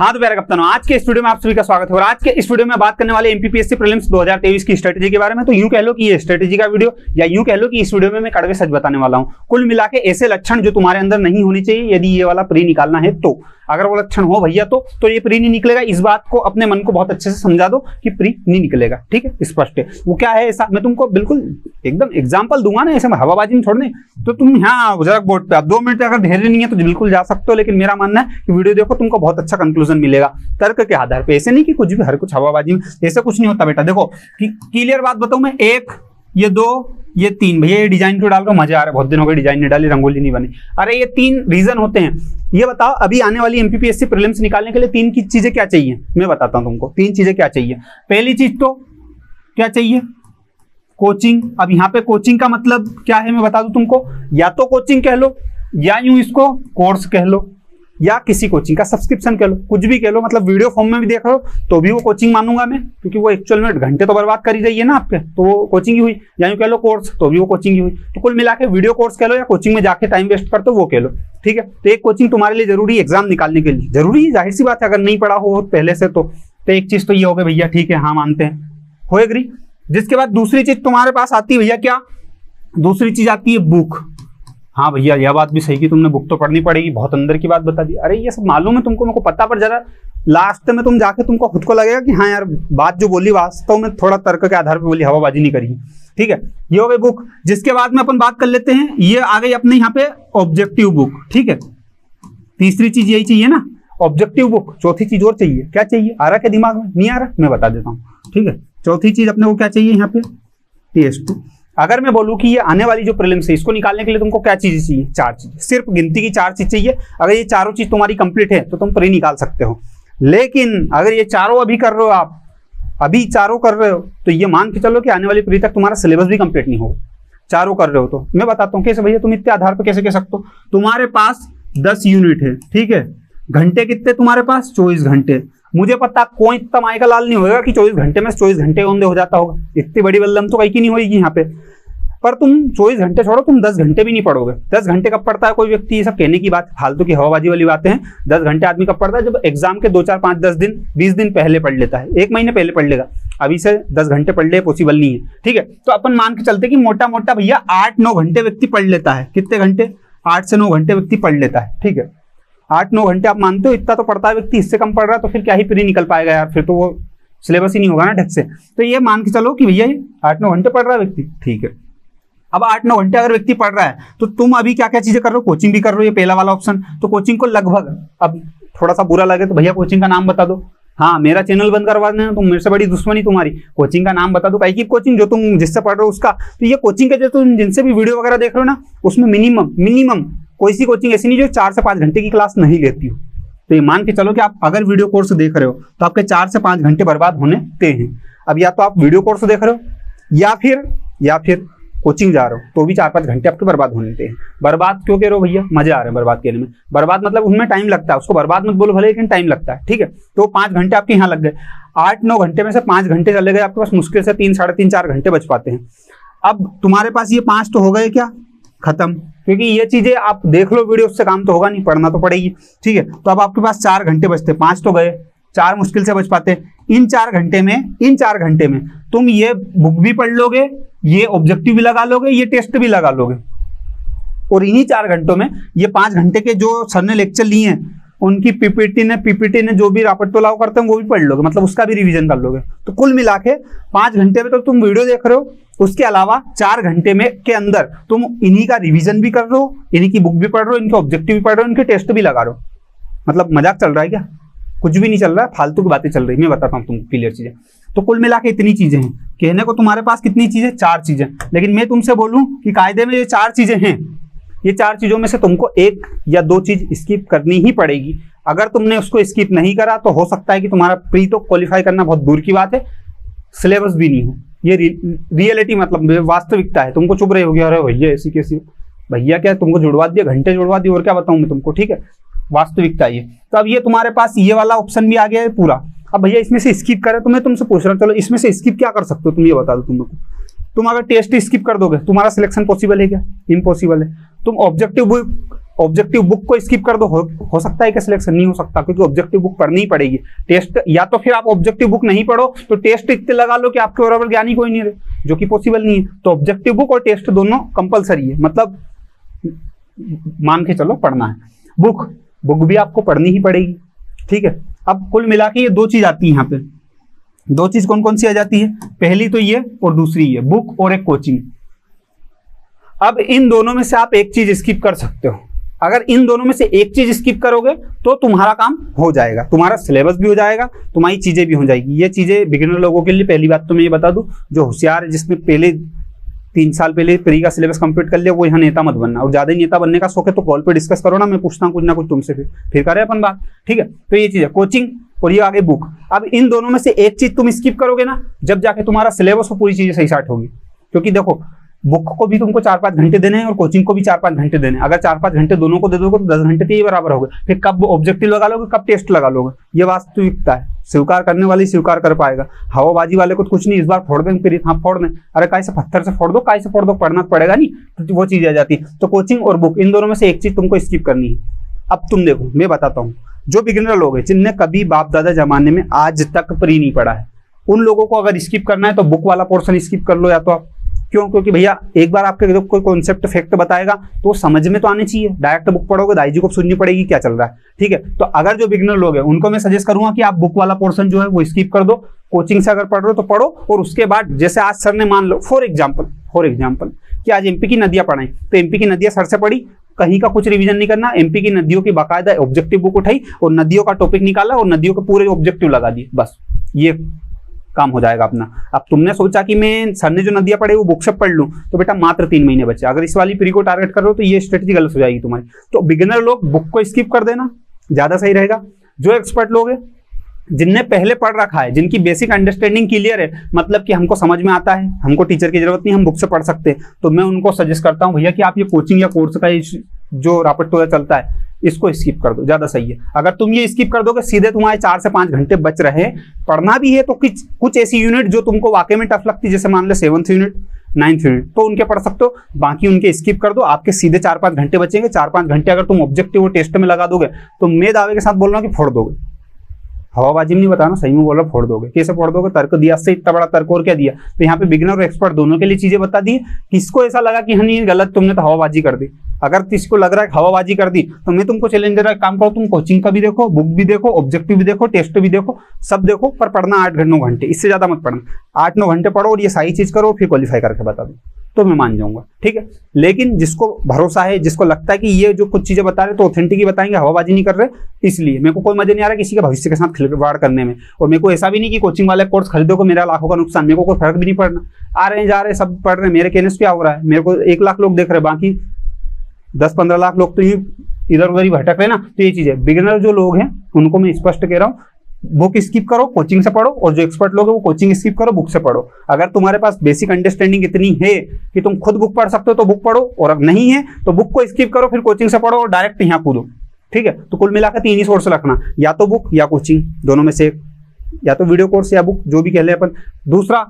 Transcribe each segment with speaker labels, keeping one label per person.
Speaker 1: हाँ तो बेरा कप्तानों आज के स्टूडियो में आप सभी का स्वागत है और आज के स्टूडियो में बात करने वाले एमपीपीएससी प्रीलिम्स 2023 की स्ट्रेटेजी के बारे में। तो यूँ कह लो कि ये स्ट्रेटेजी का वीडियो या यूँ कह लो कि इस वीडियो में मैं कड़वे सच बताने वाला हूँ। कुल मिला के ऐसे लक्षण जो तुम्हारे अंदर नहीं होनी चाहिए, यदि ये वाला प्री निकालना है तो। अगर वो लक्षण हो भैया तो तो ये प्री नहीं निकलेगा। इस बात को अपने मन को बहुत अच्छे से समझा दो कि प्री नहीं निकलेगा। ठीक है? स्पष्ट है। वो क्या है ऐसा, मैं तुमको बिल्कुल एकदम एग्ज़ाम्पल दूँगा ना ऐसे में हवाबाजी में छोड़ने तो तुम यहाँ जरा बोर्ड पे आप दो मिनट अगर धैर्य नहीं है तो बिल्कुल जा सकते हो, लेकिन मेरा मानना है कि वीडियो देखो, तुमको बहुत अच्छा कंक्लूजन मिलेगा। तर्क के आधार पर ऐसे नहीं कि कुछ भी, हर कुछ हवाबाजी में, ऐसा कुछ नहीं होता बेटा। देखो क्लियर बात बताऊँ मैं, एक, ये दो ये तीन, भैया, ये डिज़ाइन क्यों डाल रहा हूँ? मज़ा आ रहा है, बहुत दिन हो गए, डिज़ाइन नहीं डाली, रंगोली नहीं बनी। अरे, ये तीन रीजन होते हैं। ये बताओ, अभी आने वाली एमपीपीएससी प्रीलिम्स निकालने के लिए तीन की चीज़ें क्या चाहिए? मैं बताता हूँ तुमको, तीन चीज़ें क्या चाहिए? पहली चीज़ तो क्या चाहिए? कोचिंग। अब यहाँ पे कोचिंग का मतलब क्या है, मैं बता दू तुमको। या तो कोचिंग कह लो, या यूँ इसको कोर्स कह लो। या किसी कोचिंग का सब्सक्रिप्शन कह लो कुछ भी कह लो मतलब वीडियो फॉर्म में भी देख रहे हो तो भी वो कोचिंग मानूँगा मैं क्योंकि वो एक्चुअल में घंटे तो बर्बाद कर रही है ना आपके तो वो कोचिंग ही हुई या यूँ कह लो कोर्स तो भी वो कोचिंग ही हुई। तो कुल मिला के वीडियो कोर्स कह लो या कोचिंग में जाके टाइम वेस्ट करते हो वो कह लो ठीक है? तो एक कोचिंग तुम्हारे लिए ज़रूरी है एग्ज़ाम निकालने के लिए। ज़रूरी है ज़ाहिर सी बात है अगर नहीं पढ़ा हो पहले से तो, तो एक चीज़ तो ये हो गया भैया ठीक है हाँ मानते हैं। हो एग्री जिसके बाद दूसरी चीज़ तुम्हारे पास आती है भैया क्या? दूसरी चीज़ आती है बुक हाँ भैया, यह बात भी सही की तुमने बुक तो पढ़नी पड़ेगी, बहुत अंदर की बात बता दी। अरे, ये सब मालूम है तुमको, मेरे को पता पर जरा लास्ट में तुम जाके तुमको खुद को लगेगा कि हाँ यार, बात जो बोली वास्तव में थोड़ा तर्क के आधार पर बोली, हवाबाजी नहीं करी। ठीक है? ये हो गई बुक जिसके बाद में अपन बात कर लेते हैं, ये आ गई अपने यहाँ पे ऑब्जेक्टिव बुक ठीक है? तीसरी चीज़ यही चाहिए ना? ऑब्जेक्टिव बुक चौथी चीज़ और चाहिए। क्या चाहिए? आ रहा क्या दिमाग में? नहीं आ रहा? मैं बता देता हूँ। ठीक है? चौथी चीज़ अपने को क्या चाहिए यहाँ पे? टेस्ट अगर मैं बोलूँ कि ये आने वाली जो प्रीलिम्स है, इसको निकालने के लिए तुमको क्या चीज़ें चाहिए? चार चीज़। सिर्फ़ गिनती की चार चीज़ चाहिए। अगर ये चारों चीज़ तुम्हारी कंप्लीट है तो तुम प्री निकाल सकते हो। लेकिन अगर ये चारों अभी कर रहे हो आप, अभी चारों कर रहे हो तो ये मान के चलो कि आने वाली प्री तक तुम्हारा सिलेबस भी कंप्लीट नहीं होगा। चारों कर रहे हो तो। मैं बताता हूँ कैसे भैया तुम इतने आधार पर कैसे कह सकते हो? तुम्हारे पास दस यूनिट है, ठीक है? घंटे कितने तुम्हारे पास? चौबीस घंटे। मुझे पता कोई इतना माई का लाल नहीं होगा कि चौबीस घंटे में चौबीस घंटे ओंदे हो जाता होगा। इतनी बड़ी बल्लम तो कहीं की नहीं होगी यहाँ पे। पर तुम चौबीस घंटे छोड़ो, तुम दस घंटे भी नहीं पढ़ोगे। दस घंटे कब पढ़ता है कोई व्यक्ति? ये सब कहने की बात, फालतू की हवाबाजी वाली बातें हैं। दस घंटे आदमी कब पढ़ता है? जब एग्ज़ाम के दो, चार, पाँच, दस दिन, बीस दिन पहले पढ़ लेता है। एक महीने पहले पढ़ लेगा। अभी से दस घंटे पढ़ ले पॉसिबल नहीं है। ठीक है? तो अपन मान के चलते कि मोटा मोटा भैया आठ, नौ घंटे व्यक्ति पढ़ लेता है। कितने घंटे? आठ से नौ घंटे व्यक्ति पढ़ लेता है। ठीक है? आठ नौ घंटे आप मानते हो इतना तो पढ़ता है व्यक्ति इससे कम पढ़ रहा है तो फिर क्या ही फ्री निकल पाएगा यार फिर तो वो सिलेबस ही नहीं होगा ना ढक से। तो ये मान के चलो कि भैया ये आठ नौ घंटे पढ़ रहा है व्यक्ति। ठीक है। अब आठ नौ घंटे अगर व्यक्ति पढ़ रहा है तो तुम अभी क्या क्या चीज़ें कर रहे हो? कोचिंग भी कर रहे हो ये पहला वाला ऑप्शन तो कोचिंग को लगभग अब थोड़ा सा बुरा लगे तो भैया कोचिंग का नाम बता दो। हाँ मेरा चैनल बंद करवा देना तुम मेरे से बड़ी दुश्मनी तुम्हारी। कोचिंग का नाम बता दो कहीं की कोचिंग जो तुम जिससे पढ़ रहे हो उसका। तो ये कोचिंग के जो तुम जिनसे भी वीडियो वगैरह देख रहे हो ना उसमें मिनिमम मिनिमम कोई सी कोचिंग ऐसी नहीं जो चार से पाँच घंटे की क्लास नहीं लेती हो। तो ये मान के चलो कि आप अगर वीडियो कोर्स देख रहे हो तो आपके चार से पाँच घंटे बर्बाद होने ते हैं। अब या तो आप वीडियो कोर्स देख रहे हो, या फिर या फिर कोचिंग जा रहे हो तो भी चार पाँच घंटे आपके बर्बाद होने थे बर्बाद क्यों कह रहे हो भैया? मज़े आ रहे हैं बर्बाद करने में। बर्बाद मतलब उनमें टाइम लगता है, उसको बर्बाद मत बोलो, भले लेकिन टाइम लगता है, ठीक है? तो पाँच घंटे आपके यहाँ लग गए। आठ, नौ घंटे में से पाँच घंटे चले गए, आपके पास मुश्किल से तीन, साढ़े तीन, चार घंटे बच पाते हैं। अब तुम्हारे पास ये पाँच तो हो गए क्या? खत्म। क्योंकि ये चीज़ें आप देख लो वीडियो से काम तो होगा नहीं, पढ़ना तो पड़ेगी। ठीक है? तो अब आपके पास चार घंटे बचते, पाँच तो गए, चार मुश्किल से बच पाते। इन चार घंटे में, इन चार घंटे में तुम ये बुक भी पढ़ लोगे, ये ऑब्जेक्टिव भी लगा लोगे, ये टेस्ट भी लगा लोगे। और इन्हीं चार घंटों में, ये पाँच घंटे के जो सर ने लेक्चर लिए हैं उनकी पीपीटी ने पीपीटी ने जो भी रापट तो लागू करते हैं, वो भी पढ़ लोगे। मतलब उसका भी रिवीजन कर लोगे। तो कुल मिला के पाँच घंटे में तो तुम वीडियो देख रहे हो। उसके अलावा चार घंटे में के अंदर तुम इन्हीं का रिवीजन भी कर रहे हो, इन्हीं की बुक भी पढ़ रहे हो, इनके ऑब्जेक्टिव भी पढ़ रहे हो, इनके टेस्ट भी लगा रहे हो। मतलब मज़ाक चल रहा है क्या? कुछ भी नहीं चल रहा है फालतू की बातें चल रही मैं बताता हूँ तुमको क्लियर चीज़ें। तो कुल मिला के इतनी चीज़ें हैं। कहने को तुम्हारे पास कितनी चीज़ें? चार चीज़ें। लेकिन मैं तुमसे बोलूँ कि कायदे में ये चार चीज़ें हैं। ये चार चीज़ों में से तुमको एक या दो चीज़ स्किप करनी ही पड़ेगी। अगर तुमने उसको स्किप नहीं करा तो हो सकता है कि तुम्हारा प्री तो क्वालिफाई करना बहुत दूर की बात है। सिलेबस भी नहीं हो। ये रियलिटी मतलब वास्तविकता है। तुमको चुप रहे हो गया अरे भैया, ऐसी कैसी भैया क्या तुमको जुड़वा दिया, घंटे जुड़वा दिए, और क्या बताऊँ मैं तुमको? ठीक है? वास्तविकता ये। तो अब ये तुम्हारे पास ये वाला ऑप्शन भी आ गया है पूरा। अब भैया, इसमें से स्किप करे तो मैं तुमसे पूछ रहा हूँ। चलो, इसमें से स्किप क्या कर सकते हो? तुम ये बता दो तुम लोग तुम अगर टेस्ट स्किप कर दोगे, तुम्हारा सिलेक्शन पॉसिबल है क्या? इम्पॉसिबल है। तुम ऑब्जेक्टिव बुक ऑब्जेक्टिव बुक को स्किप कर दो। हो, हो सकता है कि सिलेक्शन नहीं हो सकता क्योंकि ऑब्जेक्टिव बुक पढ़नी ही पड़ेगी। टेस्ट या तो फिर आप ऑब्जेक्टिव बुक नहीं पढ़ो तो टेस्ट इतने लगा लो कि आपके बराबर ज्ञानी कोई नहीं रहे जो कि पॉसिबल नहीं है। तो ऑब्जेक्टिव बुक और टेस्ट दोनों कंपलसरी है मतलब मान के चलो पढ़ना है। बुक बुक भी आपको पढ़नी ही पड़ेगी ठीक है? अब कुल मिला के ये दो चीज़ आती है यहाँ पे। दो चीज़ कौन कौन सी आ जाती है? पहली तो ये और दूसरी ये बुक और एक कोचिंग अब इन दोनों में से आप एक चीज़ स्किप कर सकते हो। अगर इन दोनों में से एक चीज़ स्किप करोगे तो तुम्हारा काम हो जाएगा। तुम्हारा सिलेबस भी हो जाएगा, तुम्हारी चीज़ें भी हो जाएगी। ये चीज़ें बिगिनर लोगों के लिए पहली बात तो मैं ये बता दूँ, जो होशियार है, जिसने पहले तीन साल पहले प्री का सिलेबस कंप्लीट कर लिया, वो यहाँ नेता मत बनना। और ज़्यादा नेता बनने का शौक है तो कॉल पे डिस्कस करो ना, मैं पूछता हूँ कुछ ना कुछ तुमसे फिर। फिर करें अपन बात, ठीक है? तो ये चीज़ है कोचिंग और ये आगे बुक अब इन दोनों में से एक चीज़ तुम स्किप करोगे ना, जब जाके तुम्हारा सिलेबस पूरी चीज़ें सही स्टार्ट होगी। क्योंकि देखो बुक को भी तुमको चार पाँच घंटे देने हैं और कोचिंग को भी चार पाँच घंटे देने अगर चार पाँच घंटे दोनों को दे दोगे तो दस घंटे के ही बराबर होगा। फिर कब ऑब्जेक्टिव लगा लोगे, कब टेस्ट लगा लोगे? ये वास्तविकता है। स्वीकार करने वाले स्वीकार कर पाएगा। हवाबाजी वाले को तो कुछ नहीं, इस बार फोड़ देंगे फिर हाँ फोड़ दें। अरे काय से पत्थर से फोड़ दो काय से फोड़ दो, पढ़ना पड़ेगा नहीं तो वो चीज़ आ जाती है। तो कोचिंग और बुक इन दोनों में से एक चीज़ तुमको स्किप करनी है। अब तुम देखो, मैं बताता हूँ। जो बिगिनर लोग हैं, जिनने कभी बाप दादा जमाने में आज तक प्री नहीं पढ़ा है, उन लोगों को अगर स्किप करना है तो बुक वाला पोर्शन स्किप कर लो या तो आप। क्यों? क्योंकि भैया, एक बार आपके जब कोई कॉन्सेप्ट फैक्ट बताएगा तो समझ में तो आनी चाहिए। डायरेक्ट बुक पढ़ोगे दाई जी को सुननी पड़ेगी क्या चल रहा है। ठीक है? तो अगर जो बिगनर लोग हैं, उनको मैं सजेस्ट करूँगा कि आप बुक वाला पोर्सन जो है, वो स्किप कर दो। कोचिंग से अगर पढ़ रहे हो तो पढ़ो, और उसके बाद जैसे आज सर ने मान लो फॉर एग्ज़ाम्पल फॉर एग्ज़ाम्पल कि आज एमपी की नदियाँ पढ़ाई। तो एमपी की नदियाँ सर से पढ़ी, कहीं का कुछ रिवीजन नहीं करना एमपी की नदियों की बाकायदा ऑब्जेक्टिव बुक उठाई, और नदियों का टॉपिक निकाला, और नदियों के पूरे ऑब्जेक्टिव लगा दिए, बस। ये काम हो जाएगा अपना। अब तुमने सोचा कि मैं सर ने जो नदियाँ पढ़े वो बुक से पढ़ लूँ तो बेटा मात्र तीन महीने बचे। अगर इस वाली प्री को टारगेट करो तो ये स्ट्रेटेजी गलत हो जाएगी तुम्हारी। तो बिगिनर लोग बुक को स्किप कर देना, ज़्यादा सही रहेगा। जो एक्सपर्ट लोग हैं, जिनने पहले पढ़ रखा है, जिनकी बेसिक अंडरस्टैंडिंग क्लियर है मतलब कि हमको समझ में आता है, हमको टीचर की ज़रूरत नहीं, हम बुक से पढ़ सकते तो मैं उनको सजेस्ट करता हूँ, भैया, कि आप ये कोचिंग या कोर्स का जो रापट चलता है, इसको स्किप कर दो, ज़्यादा सही है। अगर तुम ये स्किप कर दोगे, सीधे तुम्हारे चार से पाँच घंटे बच रहे, पढ़ना भी है तो कुछ कुछ ऐसी यूनिट जो तुमको वाकई में टफ लगती है, जैसे मान लो सेवंथ यूनिट नाइन्थ यूनिट तो उनके पढ़ सकते हो। बाकी उनके स्किप कर दो, आपके सीधे चार पाँच घंटे बचेंगे। चार पाँच घंटे अगर तुम ऑब्जेक्टिव टेस्ट में लगा दोगे तो मैं दावे के साथ बोल रहा हूँ कि फोड़ दोगे। हवाबाजी में नहीं बताना, सही में बोल फोड़ दोगे। कैसे फोड़ दोगे? तर्क दिया से इतना बड़ा तर्क और क्या दिया? तो यहाँ पे बिगिनर और एक्सपर्ट दोनों के लिए चीज़ें बता दी। किसको ऐसा लगा कि, हनी गलत, तुमने तो हवाबाजी कर दी। अगर किसको लग रहा है हवाबाजी कर दी तो मैं तुमको चैलेंज दे रहा है काम करो, तुम कोचिंग का भी देखो बुक भी देखो ऑब्जेक्टिव भी देखो टेस्ट भी देखो, सब देखो, पर पढ़ना आठ घंटे, नौ घंटे, इससे ज़्यादा मत पढ़ना। आठ, नौ घंटे पढ़ो और ये सारी चीज़ करो, फिर क्वालिफाई करके बता दो। तो मैं मान जाऊँगा, ठीक है? लेकिन जिसको भरोसा है, जिसको लगता है कि ये जो कुछ चीज़ें बता रहे तो ऑथेंटिक ही बताएँगे, हवाबाजी नहीं कर रहे, इसलिए मेरे को कोई मज़ा नहीं आ रहा किसी के भविष्य के साथ खिलवाड़ करने में। और मेरे को ऐसा भी नहीं कि कोचिंग वाले कोर्स खरीदो को मेरा लाखों का नुकसान, मेरे को कोई फ़र्क भी नहीं पड़ना। आ रहे हैं, जा रहे हैं, सब पढ़ रहे हैं, मेरे कहने से क्या हो रहा है? मेरे को एक लाख लोग देख रहे हैं, बाकी दस पंद्रह लाख लोग तो ये इधर उधर ही भटक रहे ना तो ये चीज़। है बिगिनर जो लोग हैं, उनको मैं स्पष्ट कह रहा हूँ बुक स्किप करो? कोचिंग से पढ़ो, और जो एक्सपर्ट लोग हैं, वो कोचिंग स्किप करो बुक से पढ़ो। अगर तुम्हारे पास बेसिक अंडरस्टैंडिंग इतनी है कि तुम खुद बुक पढ़ सकते हो तो बुक पढ़ो, और अगर नहीं है तो बुक को स्किप करो, फिर कोचिंग से पढ़ो, और डायरेक्ट यहाँ कूदो। ठीक है? तो कुल मिलाकर तीन ही सोर्स रखना, या तो बुक या कोचिंग दोनों में से या तो वीडियो कोर्स या बुक जो भी कह ले अपन। दूसरा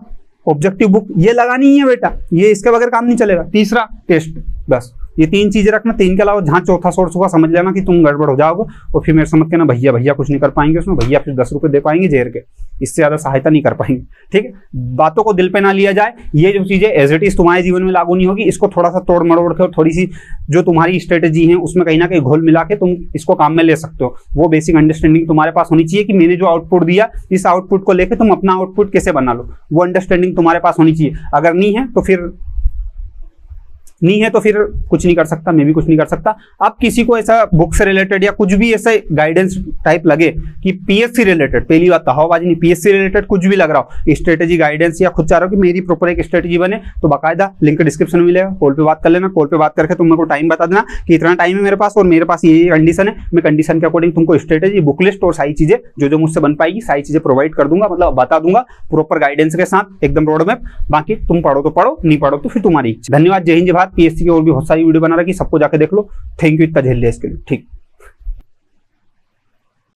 Speaker 1: ऑब्जेक्टिव बुक ये लगानी ही है बेटा, ये इसके बगैर काम नहीं चलेगा। तीसरा टेस्ट बस। ये तीन चीज़ें रखना। तीन के अलावा जहाँ चौथा सोर्स होगा, समझ लेना कि तुम गड़बड़ हो जाओगे। और फिर मेरे समझ के ना भैया भैया कुछ नहीं कर पाएँगे उसमें। भैया फिर दस रुपए दे पाएँगे जेर के। इससे ज़्यादा सहायता नहीं कर पाएँगे। ठीक है? बातों को दिल पे ना लिया जाए। ये जो चीज़ें एज इट इज़ तुम्हारे जीवन में लागू नहीं होगी, इसको थोड़ा सा तोड़ मरोड़ के और थोड़ी सी जो तुम्हारी स्ट्रेटेजी है, उसमें कहीं ना कहीं घोल मिला के तुम इसको काम में ले सकते हो। वो बेसिक अंडरस्टैंडिंग तुम्हारे पास होनी चाहिए कि मैंने जो आउटपुट दिया, इस आउटपुट को लेकर तुम अपना आउटपुट कैसे बना लो? वो अंडरस्टैंडिंग तुम्हारे पास होनी चाहिए। अगर नहीं है तो फिर नहीं है तो फिर कुछ नहीं कर सकता, मैं भी कुछ नहीं कर सकता। अब किसी को ऐसा बुक से रिलेटेड या कुछ भी ऐसा गाइडेंस टाइप लगे कि पीएससी रिलेटेड पहली बात हवाबाजी नहीं पीएससी रिलेटेड कुछ भी लग रहा हो स्ट्रेटेजी गाइडेंस या खुद चाह रहा हो कि मेरी प्रॉपर एक स्ट्रेटेजी बने तो बाकायदा लिंक डिस्क्रिप्शन में मिलेगा। कॉल पर बात कर लेना कॉल पे बात करके तुम मेरे को टाइम बता देना कि इतना टाइम है मेरे पास और मेरे पास ये कंडीशन है। मैं कंडीशन के अकॉर्डिंग तुमको स्ट्रेटेजी बुक लिस्ट और सारी चीज़ें जो जो मुझसे बन पाएगी, सारी चीज़ें प्रोवाइड कर दूँगा मतलब बता दूँगा प्रॉपर गाइडेंस के साथ, एकदम रोड मैप बाकी तुम पढ़ो तो पढ़ो, नहीं पढ़ो तो फिर तुम्हारी धन्यवाद, जय हिंद, जय भारत। पीएससी की और भी बहुत सारी वीडियो बना रखी, सबको जाके देख लो। थैंक यू इतना झेल लिया इसके लिए। ठीक।